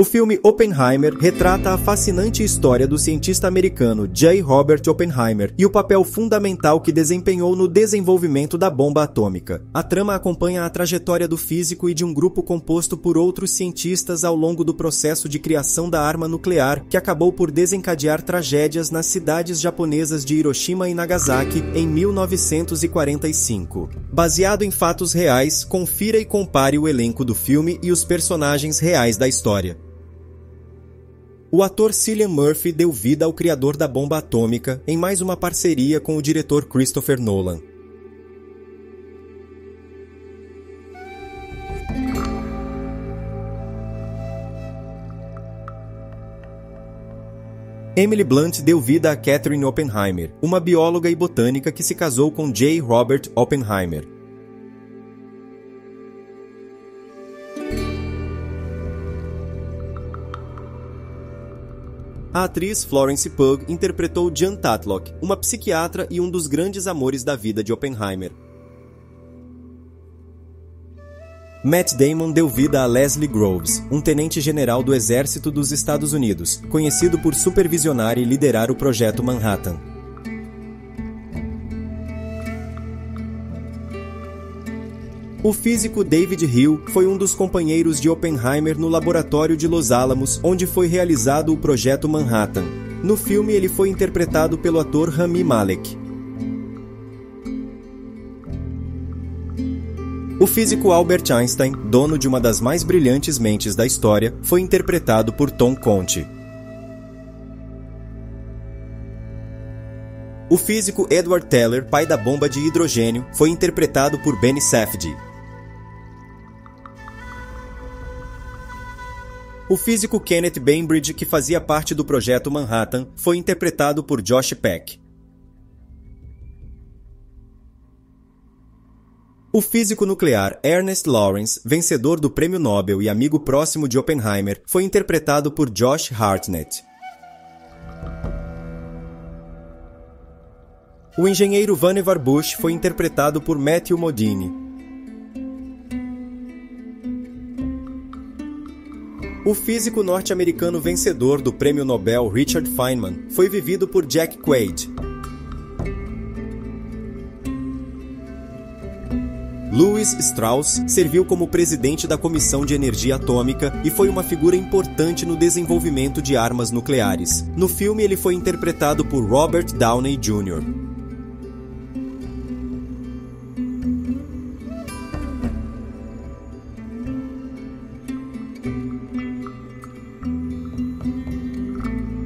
O filme Oppenheimer retrata a fascinante história do cientista americano J. Robert Oppenheimer e o papel fundamental que desempenhou no desenvolvimento da bomba atômica. A trama acompanha a trajetória do físico e de um grupo composto por outros cientistas ao longo do processo de criação da arma nuclear, que acabou por desencadear tragédias nas cidades japonesas de Hiroshima e Nagasaki em 1945. Baseado em fatos reais, confira e compare o elenco do filme e os personagens reais da história. O ator Cillian Murphy deu vida ao criador da bomba atômica em mais uma parceria com o diretor Christopher Nolan. Emily Blunt deu vida a Catherine Oppenheimer, uma bióloga e botânica que se casou com J. Robert Oppenheimer, A atriz Florence Pugh interpretou Jan Tatlock, uma psiquiatra e um dos grandes amores da vida de Oppenheimer. Matt Damon deu vida a Leslie Groves, um tenente-general do Exército dos Estados Unidos, conhecido por supervisionar e liderar o Projeto Manhattan. O físico David Hill foi um dos companheiros de Oppenheimer no laboratório de Los Alamos, onde foi realizado o projeto Manhattan. No filme, ele foi interpretado pelo ator Rami Malek. O físico Albert Einstein, dono de uma das mais brilhantes mentes da história, foi interpretado por Tom Conte. O físico Edward Teller, pai da bomba de hidrogênio, foi interpretado por Benny Safdie. O físico Kenneth Bainbridge, que fazia parte do projeto Manhattan, foi interpretado por Josh Peck. O físico nuclear Ernest Lawrence, vencedor do Prêmio Nobel e amigo próximo de Oppenheimer, foi interpretado por Josh Hartnett. O engenheiro Vannevar Bush foi interpretado por Matthew Modine. O físico norte-americano vencedor do Prêmio Nobel Richard Feynman foi vivido por Jack Quaid. Louis Strauss serviu como presidente da Comissão de Energia Atômica e foi uma figura importante no desenvolvimento de armas nucleares. No filme, ele foi interpretado por Robert Downey Jr.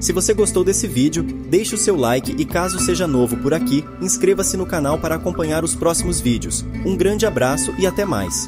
Se você gostou desse vídeo, deixe o seu like e caso seja novo por aqui, inscreva-se no canal para acompanhar os próximos vídeos. Um grande abraço e até mais!